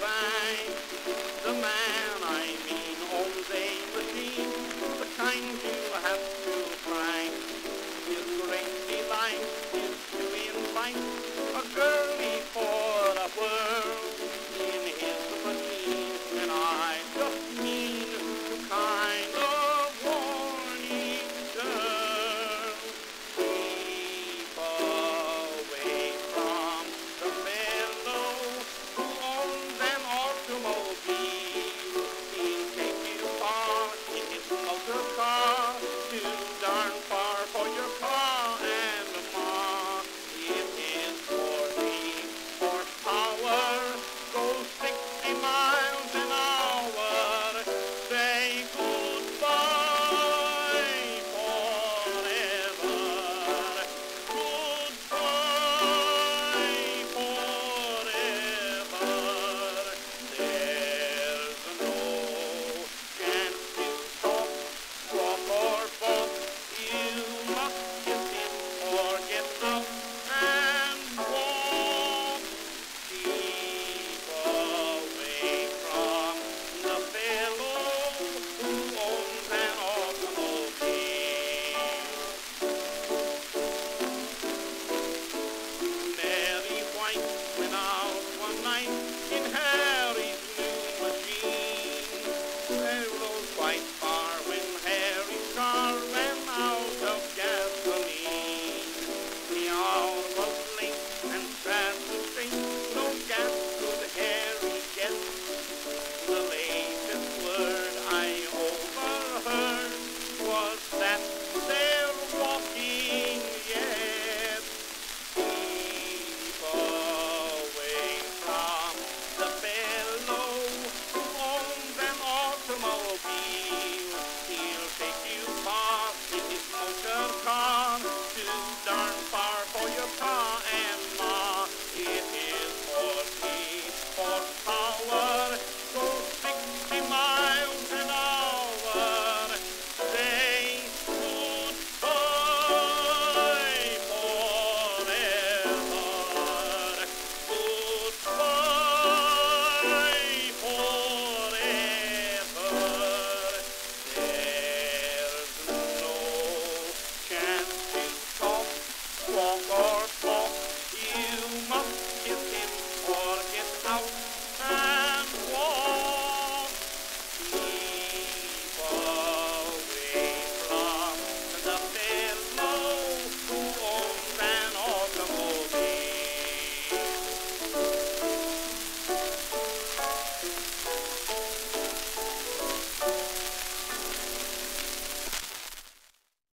vai. right.